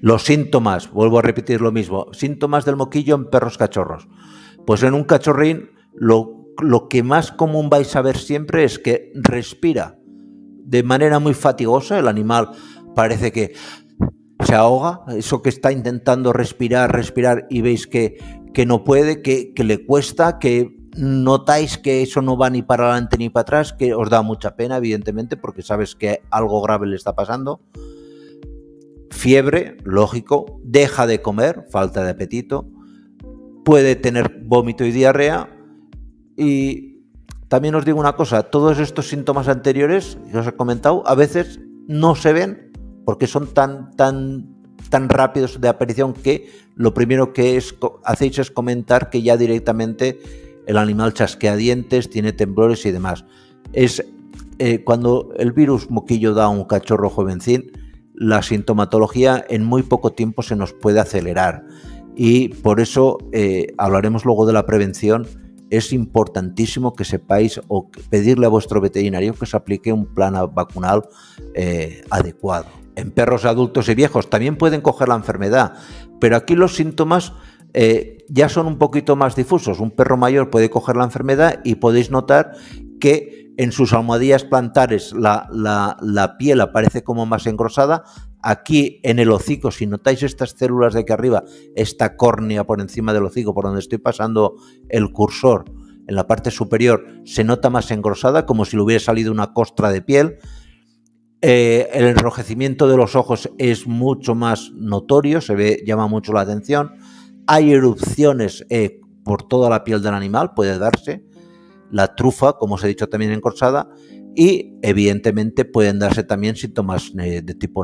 Los síntomas, vuelvo a repetir lo mismo, síntomas del moquillo en perros cachorros. Pues en un cachorrín lo, lo que más común vais a ver siempre es que respira de manera muy fatigosa, el animal parece que se ahoga, eso que está intentando respirar, respirar y veis que, que no puede, que, que, le cuesta, que notáis que eso no va ni para adelante ni para atrás, que os da mucha pena, evidentemente, porque sabes que algo grave le está pasando. Fiebre, lógico, deja de comer, falta de apetito, puede tener vómito y diarrea y también os digo una cosa, todos estos síntomas anteriores que os he comentado a veces no se ven porque son tan, tan, tan rápidos de aparición que lo primero que es, hacéis es comentar que ya directamente el animal chasquea dientes, tiene temblores y demás. Es eh, cuando el virus moquillo da a un cachorro jovencín, la sintomatología en muy poco tiempo se nos puede acelerar y por eso eh, hablaremos luego de la prevención. Es importantísimo que sepáis o pedirle a vuestro veterinario que se aplique un plan vacunal eh, adecuado en perros adultos y viejos también pueden coger la enfermedad, pero aquí los síntomas eh, ya son un poquito más difusos. Un perro mayor puede coger la enfermedad y podéis notar que en sus almohadillas plantares la, la, piel aparece como más engrosada. Aquí en el hocico, si notáis estas células de aquí arriba, esta córnea por encima del hocico, por donde estoy pasando el cursor, en la parte superior, se nota más engrosada, como si le hubiera salido una costra de piel. Eh, el enrojecimiento de los ojos es mucho más notorio, se ve, llama mucho la atención. Hay erupciones eh, por toda la piel del animal, puede darse. La trufa, como os he dicho también en corsada. Y evidentemente pueden darse también síntomas eh, de tipo